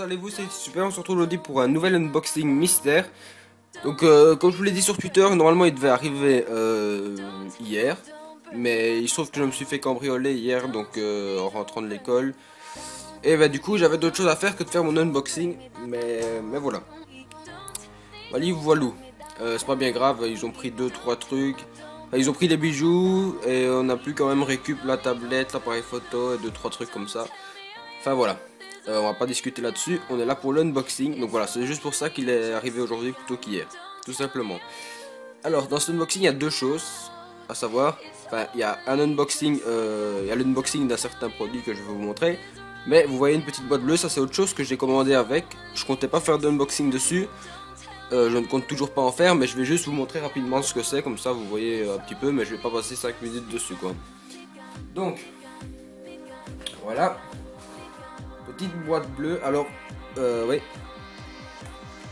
Allez-vous C'est super, on se retrouve aujourd'hui pour un nouvel unboxing mystère. Donc, euh, comme je vous l'ai dit sur Twitter, normalement il devait arriver euh, hier. Mais il se trouve que je me suis fait cambrioler hier, donc euh, en rentrant de l'école. Et bah du coup, j'avais d'autres choses à faire que de faire mon unboxing. Mais, mais voilà. Voilà, voilà. C'est pas bien grave, ils ont pris 2-3 trucs. ils ont pris des bijoux et on a pu quand même récup la tablette, l'appareil photo et 2-3 trucs comme ça. Enfin voilà. Euh, on va pas discuter là-dessus. On est là pour l'unboxing. Donc voilà, c'est juste pour ça qu'il est arrivé aujourd'hui plutôt qu'hier. Tout simplement. Alors, dans ce unboxing, il y a deux choses à savoir. Il y a un unboxing, euh, il y a l'unboxing d'un certain produit que je vais vous montrer. Mais vous voyez une petite boîte bleue, ça c'est autre chose que j'ai commandé avec. Je comptais pas faire d'unboxing dessus. Euh, je ne compte toujours pas en faire, mais je vais juste vous montrer rapidement ce que c'est, comme ça vous voyez un petit peu, mais je vais pas passer 5 minutes dessus quoi. Donc, voilà, petite boîte bleue. Alors, euh, oui.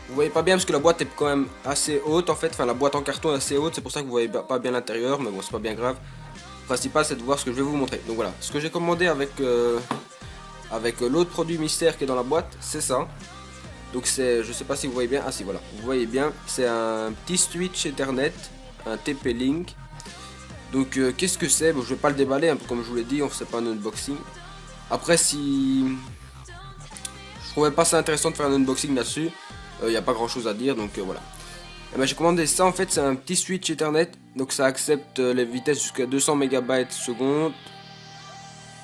Vous voyez pas bien parce que la boîte est quand même assez haute en fait. Enfin, la boîte en carton est assez haute. C'est pour ça que vous voyez pas bien l'intérieur. Mais bon, c'est pas bien grave. Le principal, c'est de voir ce que je vais vous montrer. Donc voilà, ce que j'ai commandé avec, euh, avec l'autre produit mystère qui est dans la boîte, c'est ça. Donc c'est, je sais pas si vous voyez bien. Ah si, voilà. Vous voyez bien, c'est un petit switch Ethernet, un TP-Link. Donc euh, qu'est-ce que c'est? Bon, Je vais pas le déballer, un peu comme je vous l'ai dit, on fait pas un unboxing. Après, si trouvais pas ça intéressant de faire un unboxing là-dessus. Il euh, n'y a pas grand chose à dire, donc euh, voilà. Eh ben, j'ai commandé ça, en fait, c'est un petit switch Ethernet. Donc ça accepte euh, les vitesses jusqu'à 200 MB seconde.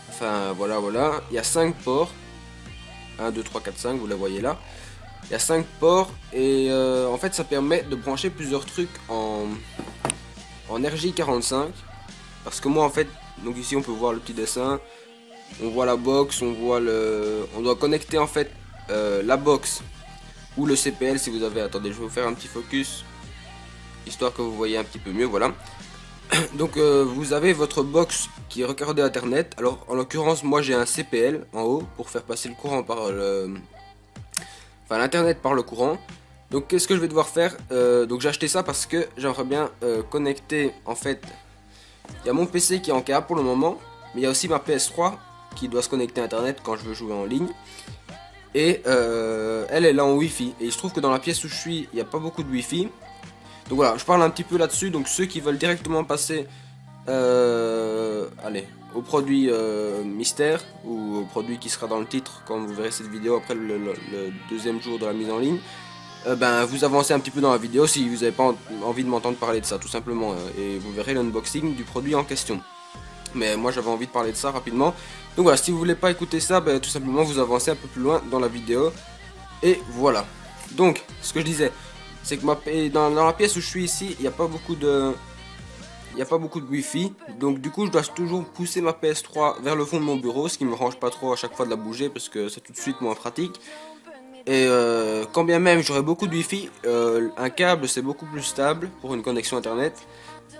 Enfin, voilà, voilà. Il y a 5 ports. 1, 2, 3, 4, 5, vous la voyez là. Il y a 5 ports et en fait ça permet de brancher plusieurs trucs en, en RJ45. Parce que moi en fait, donc ici on peut voir le petit dessin. On voit la box, on voit le... On doit connecter en fait euh, la box ou le CPL si vous avez. Attendez, je vais vous faire un petit focus histoire que vous voyez un petit peu mieux. Voilà. Donc euh, vous avez votre box qui est recordée Internet. Alors en l'occurrence, moi j'ai un CPL en haut pour faire passer le courant par le. Enfin l'internet par le courant. Donc qu'est-ce que je vais devoir faire euh, Donc j'ai acheté ça parce que j'aimerais bien connecter en fait. Il y a mon PC qui est en câble pour le moment, mais il y a aussi ma PS3 qui doit se connecter à internet quand je veux jouer en ligne. Et euh, elle est là en wifi. Et il se trouve que dans la pièce où je suis, il n'y a pas beaucoup de wifi. Donc voilà, je parle un petit peu là-dessus. Donc ceux qui veulent directement passer euh, allez, au produit euh, mystère ou au produit qui sera dans le titre quand vous verrez cette vidéo après le, deuxième jour de la mise en ligne. ben, vous avancez un petit peu dans la vidéo si vous n'avez pas envie de m'entendre parler de ça tout simplement et vous verrez l'unboxing du produit en question. Mais moi j'avais envie de parler de ça rapidement. Donc voilà, si vous voulez pas écouter ça, ben, tout simplement vous avancez un peu plus loin dans la vidéo. Et voilà. Donc, ce que je disais, c'est que dans, la pièce où je suis ici, il n'y a pas beaucoup de... Il n'y a pas beaucoup de wifi, donc du coup je dois toujours pousser ma PS3 vers le fond de mon bureau, ce qui me range pas trop à chaque fois de la bouger parce que c'est tout de suite moins pratique. Et euh, quand bien même j'aurais beaucoup de wifi, euh, un câble c'est beaucoup plus stable pour une connexion internet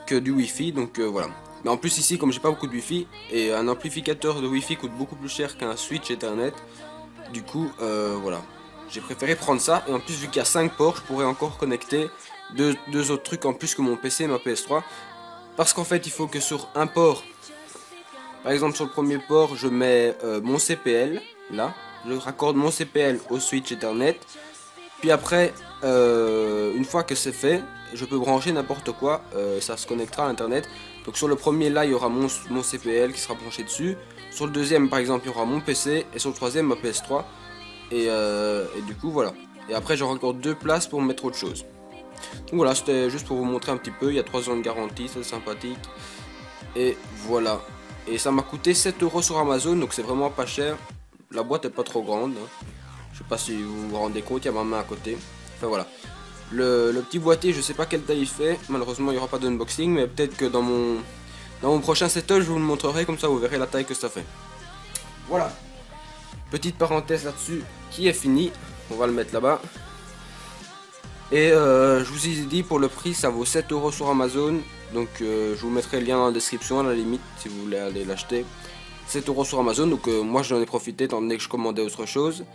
que du wifi, donc euh, voilà. Mais en plus ici, comme j'ai pas beaucoup de wifi, et un amplificateur de wifi coûte beaucoup plus cher qu'un switch ethernet, du coup, euh, voilà. J'ai préféré prendre ça, et en plus vu qu'il y a 5 ports, je pourrais encore connecter deux, autres trucs en plus que mon PC et ma PS3. Parce qu'en fait, il faut que sur un port, par exemple sur le premier port, je mets euh, mon CPL, là, je raccorde mon CPL au switch Ethernet, puis après, euh, une fois que c'est fait, je peux brancher n'importe quoi, ça se connectera à internet. Donc sur le premier là il y aura mon, CPL qui sera branché dessus. Sur le deuxième par exemple il y aura mon PC et sur le troisième ma PS3. Euh, et, du coup voilà. Et après j'aurai encore deux places pour mettre autre chose. Donc voilà c'était juste pour vous montrer un petit peu. Il y a 3 ans de garantie, c'est sympathique. Et voilà. Et ça m'a coûté 7 euros sur Amazon donc c'est vraiment pas cher. La boîte est pas trop grande. Hein. Je sais pas si vous vous rendez compte, il y a ma main à côté. Enfin voilà. Le, petit boîtier, je sais pas quelle taille il fait. Malheureusement, il n'y aura pas d'unboxing, mais peut-être que dans mon, dans mon prochain setup, je vous le montrerai, comme ça vous verrez la taille que ça fait. Voilà. Petite parenthèse là-dessus qui est finie. On va le mettre là-bas. Et euh, je vous ai dit, pour le prix, ça vaut 7 euros sur Amazon. Donc euh, je vous mettrai le lien dans la description à la limite si vous voulez aller l'acheter. 7 euros sur Amazon, donc euh, moi j'en ai profité étant donné que je commandais autre chose.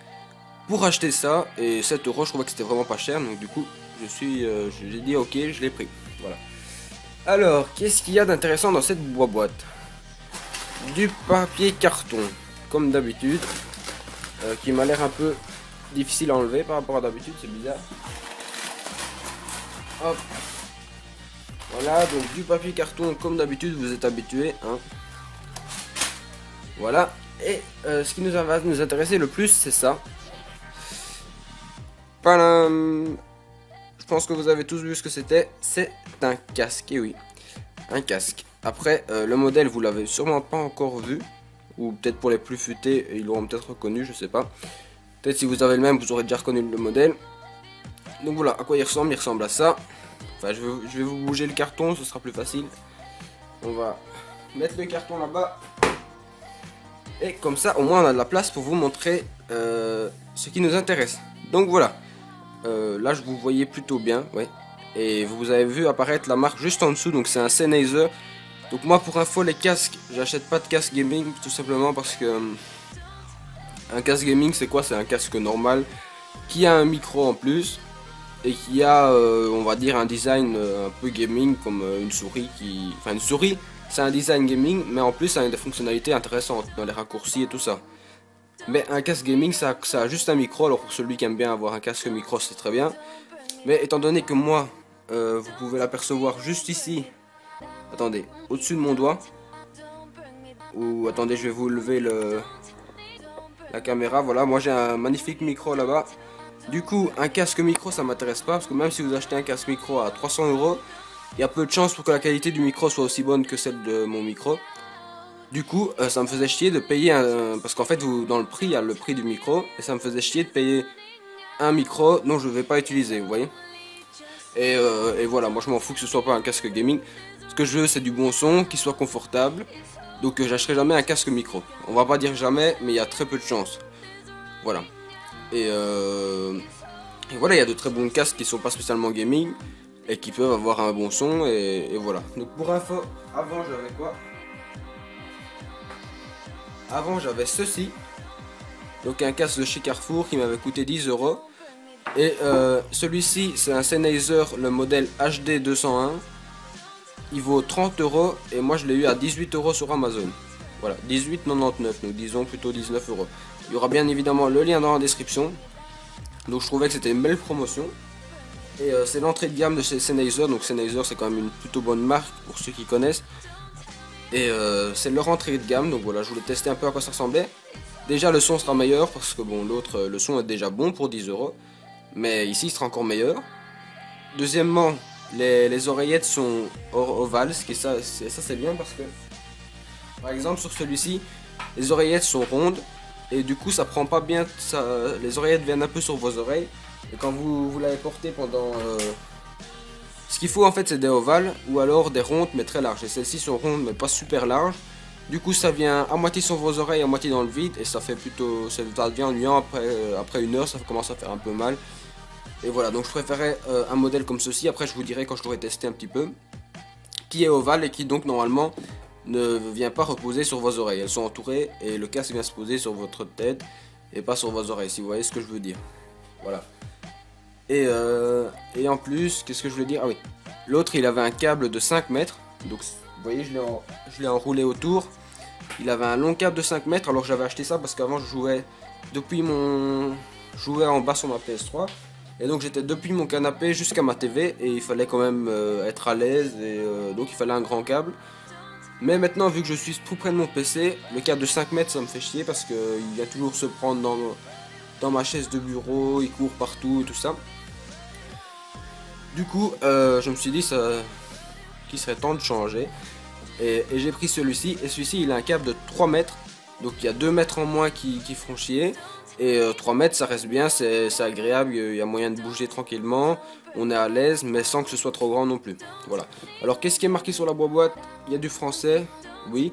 Pour acheter ça, et 7 euros je trouvais que c'était vraiment pas cher, donc du coup je suis, euh, j'ai dit ok, je l'ai pris. Voilà. Alors, qu'est-ce qu'il y a d'intéressant dans cette boîte? Du papier carton, comme d'habitude. euh, qui m'a l'air un peu difficile à enlever par rapport à d'habitude, c'est bizarre. Hop. Voilà, donc du papier carton comme d'habitude, vous êtes habitué. Hein. Voilà. Et euh, ce qui nous va nous intéresser le plus, c'est ça. Je pense que vous avez tous vu ce que c'était. C'est un casque, et oui. Un casque. Après, euh, le modèle, vous l'avez sûrement pas encore vu. Ou peut-être pour les plus futés, ils l'auront peut-être reconnu, je sais pas. Peut-être si vous avez le même, vous aurez déjà reconnu le modèle. Donc voilà, à quoi il ressemble? Il ressemble à ça. Enfin, je vais, je vais vous bouger le carton, ce sera plus facile. On va mettre le carton là-bas. Et comme ça, au moins, on a de la place pour vous montrer euh, ce qui nous intéresse. Donc voilà. Euh, là, je vous voyais plutôt bien, ouais. Et vous avez vu apparaître la marque juste en dessous, donc c'est un Sennheiser. Donc moi, pour info, les casques, j'achète pas de casque gaming, tout simplement parce que... Euh, un casque gaming, c'est quoi? C'est un casque normal qui a un micro en plus et qui a, on va dire, un design un peu gaming comme une souris qui... Enfin, une souris c'est un design gaming, mais en plus ça a des fonctionnalités intéressantes dans les raccourcis et tout ça. Mais un casque gaming, ça, a juste un micro, alors pour celui qui aime bien avoir un casque micro, c'est très bien. Mais étant donné que moi, euh, vous pouvez l'apercevoir juste ici, attendez, au-dessus de mon doigt, ou attendez, je vais vous lever le, la caméra, voilà, moi j'ai un magnifique micro là-bas. Du coup, un casque micro, ça m'intéresse pas, parce que même si vous achetez un casque micro à 300 euros, il y a peu de chances pour que la qualité du micro soit aussi bonne que celle de mon micro. Du coup, euh, ça me faisait chier de payer un... Parce qu'en fait, vous, dans le prix, il y a le prix du micro. Et ça me faisait chier de payer un micro dont je ne vais pas utiliser, vous voyez euh, et, voilà, moi je m'en fous que ce soit pas un casque gaming. Ce que je veux, c'est du bon son, qui soit confortable. Donc euh, j'achèterai jamais un casque micro. On va pas dire jamais, mais il y a très peu de chances. Voilà. Et, et voilà, il y a de très bons casques qui sont pas spécialement gaming et qui peuvent avoir un bon son et, voilà. Donc pour info, avant j'avais quoi? Avant j'avais ceci. Donc un casque de chez Carrefour qui m'avait coûté 10 euros. Et euh, celui-ci c'est un Sennheiser le modèle HD 201. Il vaut 30 euros et moi je l'ai eu à 18 euros sur Amazon. Voilà, 18,99 donc disons plutôt 19 euros. Il y aura bien évidemment le lien dans la description. Donc je trouvais que c'était une belle promotion. Et euh, c'est l'entrée de gamme de chez Sennheiser, donc Sennheiser c'est quand même une plutôt bonne marque pour ceux qui connaissent. Et euh, c'est leur entrée de gamme, donc voilà, je voulais tester un peu à quoi ça ressemblait. Déjà le son sera meilleur parce que bon l'autre, le son est déjà bon pour 10 euros, mais ici il sera encore meilleur. Deuxièmement, les, oreillettes sont ovales, ce qui ça, ça c'est bien parce que par exemple sur celui-ci, les oreillettes sont rondes et du coup ça prend pas bien, ça, les oreillettes viennent un peu sur vos oreilles et quand vous, vous l'avez porté pendant... Euh, ce qu'il faut en fait c'est des ovales ou alors des rondes mais très larges. Et celles-ci sont rondes mais pas super larges. Du coup ça vient à moitié sur vos oreilles, à moitié dans le vide et ça fait plutôt... Ça devient ennuyant après, euh, après une heure, ça commence à faire un peu mal. Et voilà, donc je préférais euh, un modèle comme ceci, après je vous dirai quand je l'aurai testé un petit peu. Qui est ovale et qui donc normalement ne vient pas reposer sur vos oreilles. Elles sont entourées et le casque vient se poser sur votre tête et pas sur vos oreilles, si vous voyez ce que je veux dire. Voilà. Et, euh, et en plus, qu'est-ce que je voulais dire? Ah oui, l'autre il avait un câble de 5 mètres. Donc vous voyez, je l'ai enroulé autour. Il avait un long câble de 5 mètres. Alors j'avais acheté ça parce qu'avant je jouais depuis mon. Je jouais en bas sur ma PS3. Et donc j'étais depuis mon canapé jusqu'à ma TV. Et il fallait quand même euh, être à l'aise. Et euh, donc il fallait un grand câble. Mais maintenant, vu que je suis tout près de mon PC, le câble de 5 mètres ça me fait chier parce qu'il vient toujours se prendre dans ma chaise de bureau. Il court partout et tout ça. Du coup, euh, je me suis dit qu'il serait temps de changer. Et, j'ai pris celui-ci. Et celui-ci, il a un câble de 3 mètres. Donc il y a 2 mètres en moins qui, qui font chier. Et 3 euh, mètres, ça reste bien, c'est agréable, il y a moyen de bouger tranquillement. On est à l'aise, mais sans que ce soit trop grand non plus. Voilà. Alors qu'est-ce qui est marqué sur la boîte? Il y a du français, oui.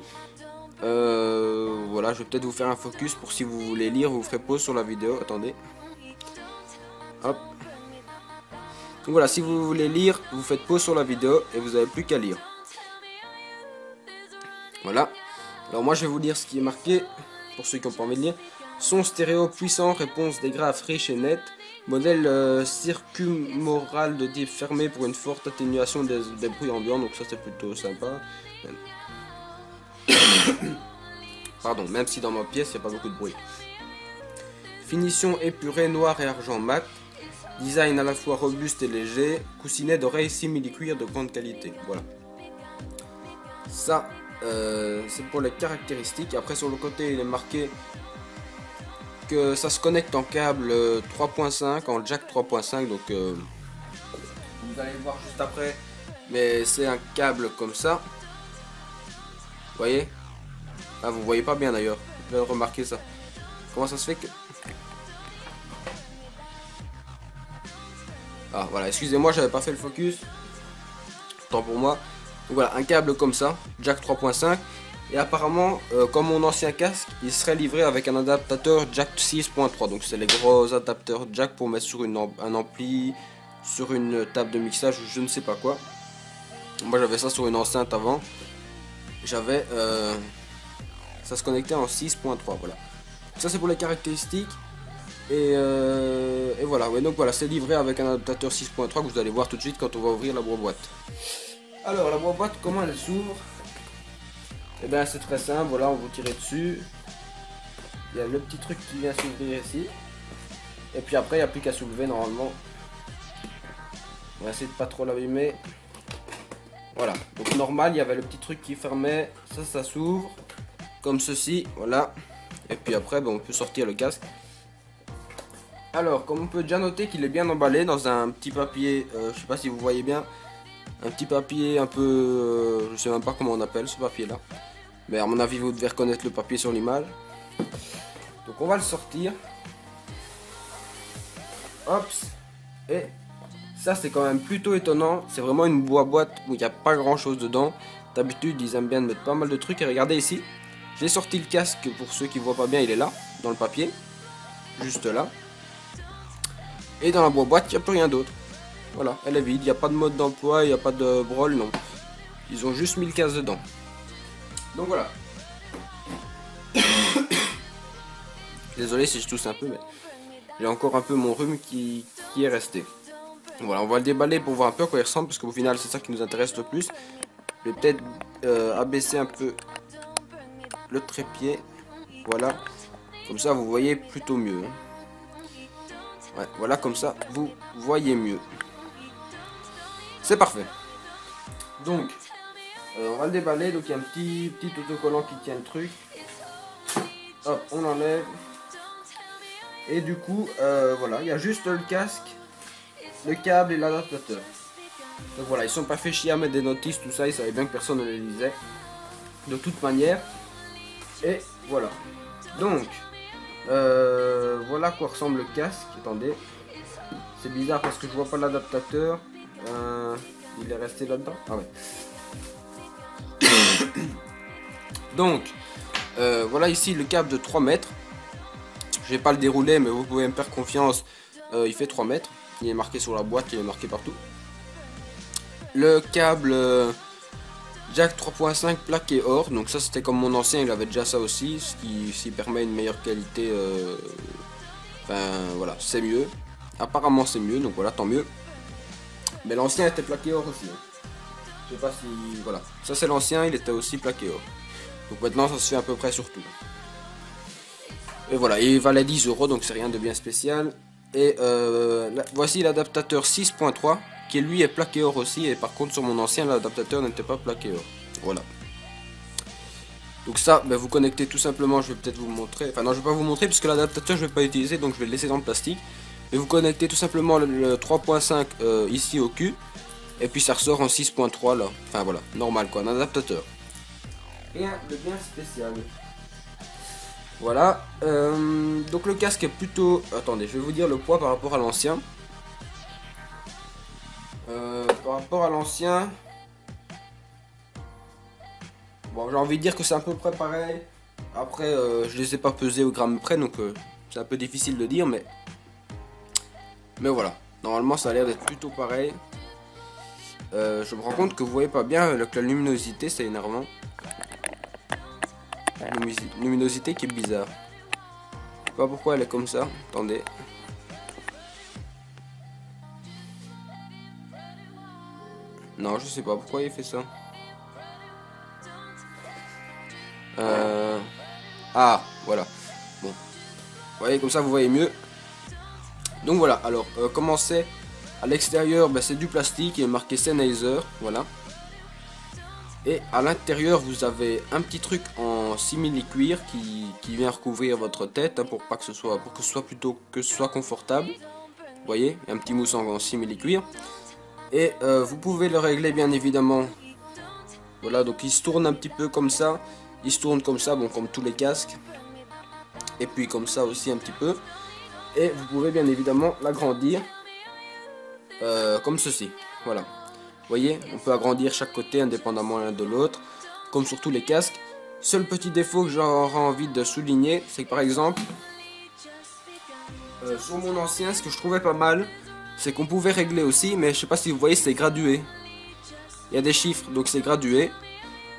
Euh, voilà, je vais peut-être vous faire un focus pour si vous voulez lire, vous ferez pause sur la vidéo. Attendez. Hop. Donc voilà, si vous voulez lire, vous faites pause sur la vidéo et vous n'avez plus qu'à lire. Voilà. Alors moi je vais vous lire ce qui est marqué, pour ceux qui n'ont pas envie de lire. Son stéréo puissant, réponse des graves riche et net. Modèle euh, circumoral de type fermé pour une forte atténuation des, bruits ambiants, donc ça c'est plutôt sympa. Pardon, même si dans ma pièce il n'y a pas beaucoup de bruit. finition épurée, noir et argent mat. Design à la fois robuste et léger. Coussinet d'oreille simili-cuir de grande qualité. Voilà. Ça, euh, c'est pour les caractéristiques. Après, sur le côté, il est marqué que ça se connecte en câble 3.5, en jack 3.5. Donc, euh, vous allez le voir juste après. Mais c'est un câble comme ça. Vous voyez? Ah, vous voyez pas bien d'ailleurs. Vous avez remarqué ça. Comment ça se fait que... Ah, voilà, excusez-moi, j'avais pas fait le focus. Tant pour moi. Voilà, un câble comme ça, jack 3.5. Et apparemment, euh, comme mon ancien casque, il serait livré avec un adaptateur jack 6.3. Donc c'est les gros adapteurs jack pour mettre sur une un ampli, sur une table de mixage ou je ne sais pas quoi. Moi j'avais ça sur une enceinte avant. J'avais... Euh, ça se connectait en 6.3, voilà. Ça c'est pour les caractéristiques. Et, euh, et voilà, donc voilà, c'est livré avec un adaptateur 6.3 que vous allez voir tout de suite quand on va ouvrir la boîte. Alors la boîte, comment elle s'ouvre? Et eh bien c'est très simple, voilà, on vous tire dessus. Il y a le petit truc qui vient s'ouvrir ici. Et puis après, il n'y a plus qu'à soulever normalement. On va essayer de pas trop l'abîmer. Voilà, donc normal, il y avait le petit truc qui fermait. Ça, ça s'ouvre. Comme ceci, voilà. Et puis après, ben, on peut sortir le casque. Alors, comme on peut déjà noter qu'il est bien emballé dans un petit papier, euh, je sais pas si vous voyez bien, un petit papier un peu, euh, je sais même pas comment on appelle ce papier là, mais à mon avis vous devez reconnaître le papier sur l'image. Donc on va le sortir. Hop, et ça c'est quand même plutôt étonnant, c'est vraiment une boîte où il n'y a pas grand chose dedans. D'habitude ils aiment bien mettre pas mal de trucs et regardez ici, j'ai sorti le casque pour ceux qui voient pas bien, il est là, dans le papier, juste là. Et dans la boîte, il n'y a plus rien d'autre. Voilà, elle est vide, il n'y a pas de mode d'emploi, il n'y a pas de brol, non. Ils ont juste mis le casque dedans. Donc voilà. Désolé si je tousse un peu, mais j'ai encore un peu mon rhume qui, est resté. Voilà, on va le déballer pour voir un peu à quoi il ressemble, parce qu'au final, c'est ça qui nous intéresse le plus. Je vais peut-être euh, abaisser un peu le trépied. Voilà. Comme ça, vous voyez plutôt mieux. Hein voilà, comme ça, vous voyez mieux. C'est parfait. Donc, euh, on va le déballer. Donc, il y a un petit, petit autocollant qui tient le truc. On l'enlève. Et du coup, euh, voilà, il y a juste le casque, le câble et l'adaptateur. Donc voilà, ils sont pas fait chier à mettre des notices, tout ça, ils savaient bien que personne ne les lisait. De toute manière. Et voilà. Donc, euh, voilà quoi ressemble le casque. Attendez. C'est bizarre parce que je vois pas l'adaptateur. Euh, il est resté là-dedans. Ah ouais. Donc, euh, voilà ici le câble de 3 mètres. Je vais pas le dérouler, mais vous pouvez me faire confiance. il fait 3 mètres. Il est marqué sur la boîte, il est marqué partout. Le câble Jack 3.5 plaqué or, donc ça c'était comme mon ancien, il avait déjà ça aussi, ce qui, permet une meilleure qualité. Euh, enfin voilà, c'est mieux. Apparemment c'est mieux, donc voilà, tant mieux. Mais l'ancien était plaqué or aussi. Hein. Je sais pas si. Voilà. Ça c'est l'ancien, il était aussi plaqué or. Donc maintenant ça se fait à peu près sur tout. Et voilà, il valait 10 euros, donc c'est rien de bien spécial. Et euh, voici l'adaptateur 6.3 qui lui est plaqué or aussi. Et par contre, sur mon ancien, l'adaptateur n'était pas plaqué or. Voilà. Donc ça, ben, vous connectez tout simplement, je vais peut-être vous montrer. Enfin non, je vais pas vous montrer puisque l'adaptateur je vais pas utiliser, donc je vais le laisser dans le plastique. Et vous connectez tout simplement le, 3.5 euh, ici au cul. Et puis ça ressort en 6.3 là. Enfin voilà, normal quoi, un adaptateur. Rien de bien spécial. Voilà. Euh, donc le casque est plutôt... Attendez, je vais vous dire le poids par rapport à l'ancien. Euh, par rapport à l'ancien, bon, j'ai envie de dire que c'est à peu près pareil. Après, euh, je les ai pas pesés au gramme près, donc euh, c'est un peu difficile de dire, mais mais voilà. Normalement, ça a l'air d'être plutôt pareil. je me rends compte que vous voyez pas bien que la luminosité, c'est énervant. luminosité qui est bizarre. Je sais pas pourquoi elle est comme ça. Attendez. Non, je sais pas pourquoi il fait ça. Euh... Ah, voilà. Bon. voyez, comme ça vous voyez mieux. Donc voilà, alors euh, comment c'est À l'extérieur, ben, c'est du plastique et marqué Sennheiser, voilà. Et à l'intérieur, vous avez un petit truc en simili-cuir qui, vient recouvrir votre tête hein, pour pas que ce soit pour que ce soit plutôt que ce soit confortable. Vous voyez, un petit mousse en, simili-cuir. Et euh, vous pouvez le régler bien évidemment. Voilà, donc il se tourne un petit peu comme ça. Il se tourne comme ça, bon comme tous les casques. Et puis comme ça aussi un petit peu. Et vous pouvez bien évidemment l'agrandir euh, comme ceci. Voilà. Vous voyez, on peut agrandir chaque côté indépendamment l'un de l'autre, comme sur tous les casques. Seul petit défaut que j'aurais envie de souligner, c'est que par exemple, euh, sur mon ancien, ce que je trouvais pas mal, c'est qu'on pouvait régler aussi, mais je sais pas si vous voyez, c'est gradué. Il y a des chiffres, donc c'est gradué.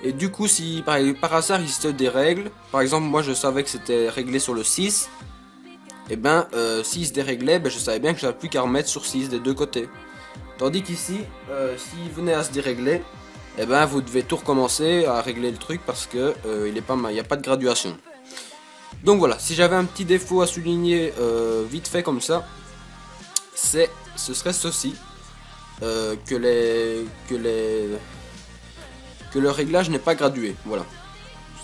Et du coup, si par, par hasard il se des règles, par exemple, moi je savais que c'était réglé sur le 6, et ben euh, s'il se déréglait, ben, je savais bien que j'avais plus qu'à remettre sur 6 des deux côtés. Tandis qu'ici, euh, s'il venait à se dérégler, et ben vous devez tout recommencer à régler le truc parce que euh, il n'y a pas de graduation. Donc voilà, si j'avais un petit défaut à souligner euh, vite fait comme ça, c'est ce serait ceci que les que les que le réglage n'est pas gradué. Voilà,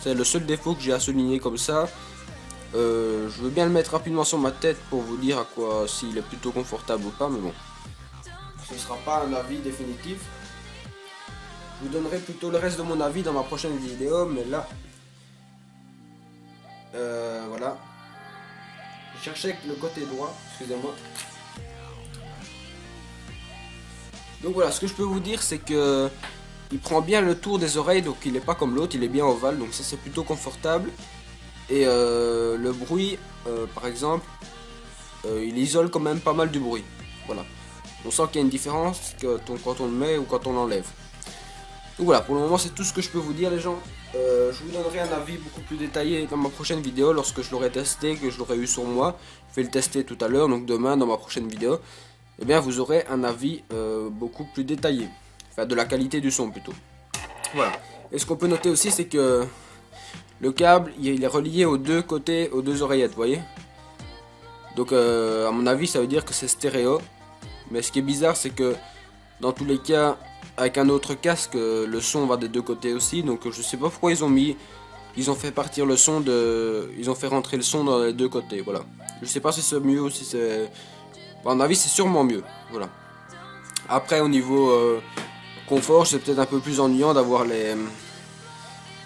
c'est le seul défaut que j'ai à souligner comme ça. Euh, je veux bien le mettre rapidement sur ma tête pour vous dire à quoi s'il est plutôt confortable ou pas, mais bon. Ce ne sera pas un avis définitif. Je vous donnerai plutôt le reste de mon avis dans ma prochaine vidéo, mais là... Euh, voilà. Je cherchais le côté droit, excusez-moi. Donc voilà, ce que je peux vous dire, c'est que il prend bien le tour des oreilles, donc il n'est pas comme l'autre, il est bien ovale, donc ça c'est plutôt confortable. Et euh, le bruit, euh, par exemple, euh, il isole quand même pas mal du bruit. Voilà. On sent qu'il y a une différence quand on le met ou quand on l'enlève. Donc voilà, pour le moment c'est tout ce que je peux vous dire les gens. je vous donnerai un avis beaucoup plus détaillé dans ma prochaine vidéo lorsque je l'aurai testé, que je l'aurai eu sur moi. Je vais le tester tout à l'heure, donc demain dans ma prochaine vidéo. Eh bien vous aurez un avis beaucoup plus détaillé. Enfin de la qualité du son plutôt. Voilà. Et ce qu'on peut noter aussi c'est que le câble, il est relié aux deux côtés, aux deux oreillettes, vous voyez? Donc, euh, à mon avis, ça veut dire que c'est stéréo. Mais ce qui est bizarre, c'est que dans tous les cas, avec un autre casque, euh, le son va des deux côtés aussi. Donc, je sais pas pourquoi ils ont mis, ils ont fait partir le son de, ils ont fait rentrer le son dans les deux côtés. Voilà. Je sais pas si c'est mieux ou si c'est, à mon avis, c'est sûrement mieux. Voilà. Après, au niveau euh, confort, c'est peut-être un peu plus ennuyant d'avoir les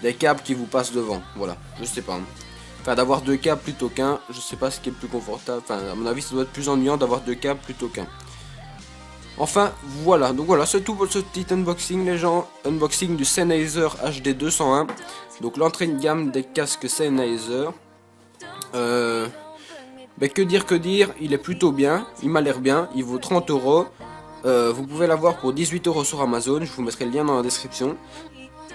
des câbles qui vous passent devant. Voilà, je sais pas. Enfin, d'avoir deux câbles plutôt qu'un, je sais pas ce qui est plus confortable. Enfin, à mon avis, ça doit être plus ennuyant d'avoir deux câbles plutôt qu'un. Enfin, voilà. Donc voilà, c'est tout pour ce petit unboxing, les gens. Unboxing du Sennheiser HD 201. Donc l'entrée de gamme des casques Sennheiser. Euh, que dire, que dire, il est plutôt bien, il m'a l'air bien, il vaut 30 euros. Euh, vous pouvez l'avoir pour 18 euros sur Amazon, je vous mettrai le lien dans la description.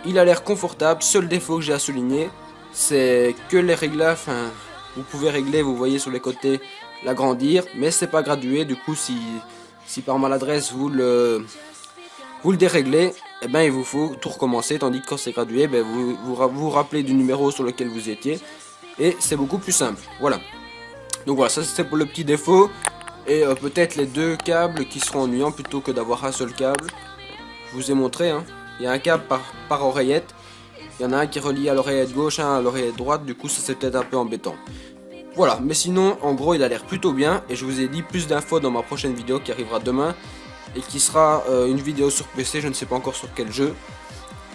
Il a l'air confortable. Seul défaut que j'ai à souligner, c'est que les réglages, vous pouvez régler, vous voyez sur les côtés, l'agrandir, mais c'est pas gradué. Du coup, si, par maladresse vous le, vous le déréglez, eh ben, il vous faut tout recommencer. Tandis que quand c'est gradué, ben, vous vous rappelez du numéro sur lequel vous étiez. Et c'est beaucoup plus simple. Voilà. Donc voilà, ça c'est pour le petit défaut. Et euh, peut-être les deux câbles qui seront ennuyants plutôt que d'avoir un seul câble. Je vous ai montré, hein. Il y a un câble par, oreillette. Il y en a un qui est relié à l'oreillette gauche, un à l'oreillette droite. Du coup, ça c'est peut-être un peu embêtant. Voilà, mais sinon, en gros, il a l'air plutôt bien. Et je vous ai dit plus d'infos dans ma prochaine vidéo qui arrivera demain. Et qui sera euh, une vidéo sur PC, je ne sais pas encore sur quel jeu.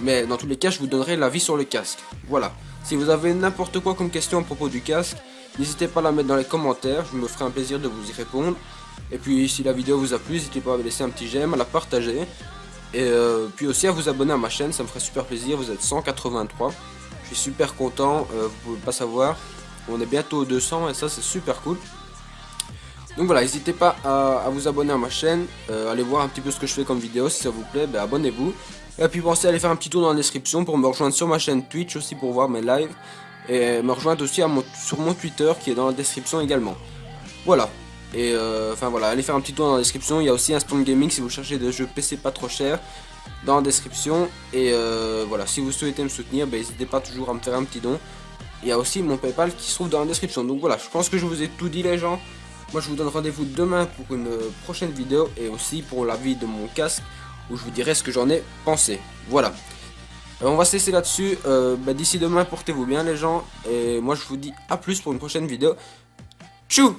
Mais dans tous les cas, je vous donnerai l'avis sur le casque. Voilà. Si vous avez n'importe quoi comme question à propos du casque, n'hésitez pas à la mettre dans les commentaires. Je me ferai un plaisir de vous y répondre. Et puis, si la vidéo vous a plu, n'hésitez pas à laisser un petit j'aime, à la partager. Et euh, puis aussi à vous abonner à ma chaîne, ça me ferait super plaisir. Vous êtes 183. Je suis super content, euh, vous pouvez pas savoir. On est bientôt aux 200 et ça c'est super cool. Donc voilà, n'hésitez pas à, vous abonner à ma chaîne, euh, allez voir un petit peu ce que je fais comme vidéo, si ça vous plaît, ben, abonnez-vous. Et puis pensez à aller faire un petit tour dans la description pour me rejoindre sur ma chaîne Twitch aussi pour voir mes lives et me rejoindre aussi sur mon Twitter qui est dans la description également. Voilà. Et euh, enfin voilà, allez faire un petit tour dans la description. Il y a aussi un Spawn Gaming si vous cherchez des jeux PC pas trop chers dans la description. Et euh, voilà, si vous souhaitez me soutenir, ben, n'hésitez pas toujours à me faire un petit don. Il y a aussi mon PayPal qui se trouve dans la description. Donc voilà, je pense que je vous ai tout dit les gens. Moi je vous donne rendez-vous demain pour une prochaine vidéo et aussi pour la vie de mon casque où je vous dirai ce que j'en ai pensé. Voilà. Euh, on va se là-dessus. Euh, bah, d'ici demain, portez-vous bien les gens. Et moi, je vous dis à plus pour une prochaine vidéo. Tchou